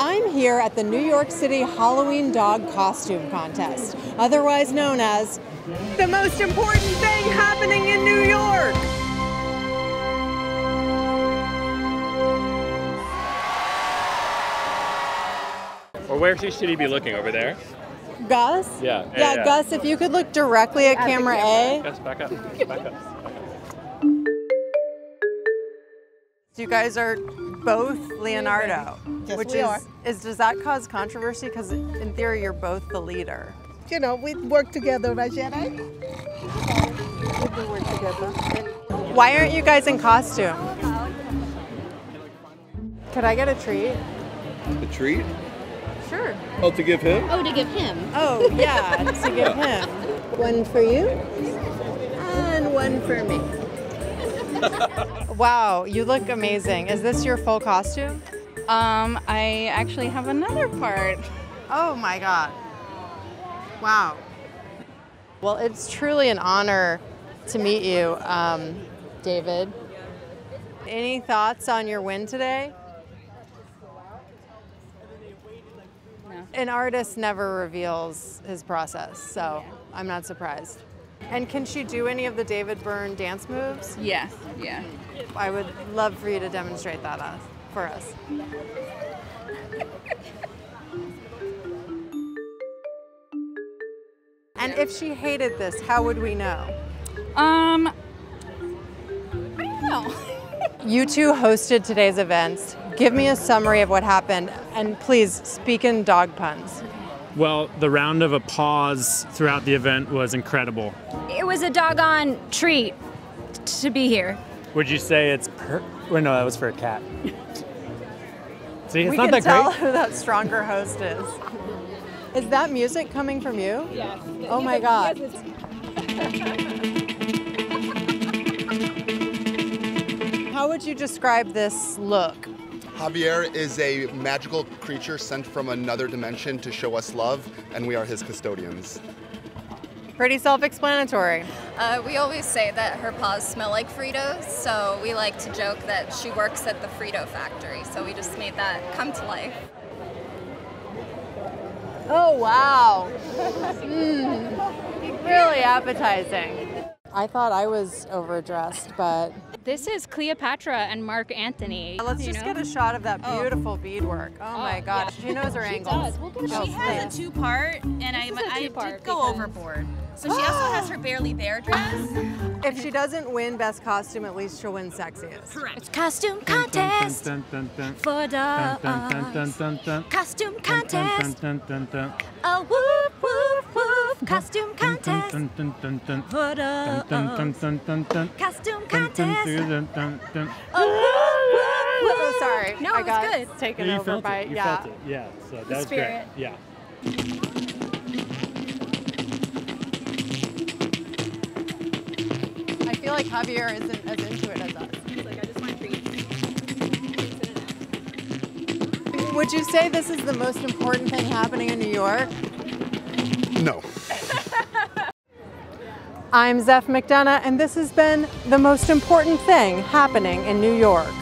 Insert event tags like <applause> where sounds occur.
I'm here at the New York City Halloween Dog Costume Contest, otherwise known as the most important thing happening in New York. Or where should he be looking? Over there? Gus? Yeah. Yeah, yeah. Gus, if you could look directly at, camera, A. Gus, back up. Back up. You guys are both Leonardo, Yes, which we is, are. is does that cause controversy? Because in theory, you're both the leader. You know, we work together, right, Jedi? We do work together. Why aren't you guys in costume? Could I get a treat? A treat? Sure. Oh, to give him? Oh, to give him. Oh, yeah, to give him. One for you and one for me. Wow, you look amazing. Is this your full costume? Um, I actually have another part. Oh my God. Wow. Well, it's truly an honor to meet you, um, David. Any thoughts on your win today? No. An artist never reveals his process, so I'm not surprised. And can she do any of the David Byrne dance moves? Yes, yeah. I would love for you to demonstrate that us, for us. and if she hated this, how would we know? Um, I don't know. <laughs> You two hosted today's events. Give me a summary of what happened, and please speak in dog puns. Well, the round of applause throughout the event was incredible. It was a doggone treat to be here. Would you say it's per? Well, no, that was for a cat. <laughs> See, it's we not can that tell <laughs> who that stronger host is. Is that music coming from you? Yes. Oh my God. <laughs> How would you describe this look? Javier is a magical creature sent from another dimension to show us love, and we are his custodians. Pretty self explanatory. Uh, we always say that her paws smell like Fritos, so we like to joke that she works at the Frito factory. So we just made that come to life. Oh, wow. <laughs> Mm, really appetizing. I thought I was overdressed, but This is Cleopatra and Mark Antony. let's you just know? get a shot of that oh. beautiful beadwork. Oh, my oh, gosh, she knows her angles. does. We'll get Oh, She has please. a two part, and I, This is a I two-part did go because- overboard. So she also has her barely bare <gasps> dress. If she doesn't win best costume, at least she'll win sexiest. Correct. It's costume contest dun, dun, dun, for dogs. dun. Costume Dun, dun, contest. dun, dun, dun, A woof woof woof. Costume contest. Costume Dun, dun, contest. Oh, sorry. No, I it was good. taken No, you over felt by it. You yeah. felt it. Yeah. So that was spirit. great. Yeah. I feel like Javier isn't as into it as us. Would you say this is the most important thing happening in New York? No. I'm Zeph McDonough, and this has been the most important thing happening in New York.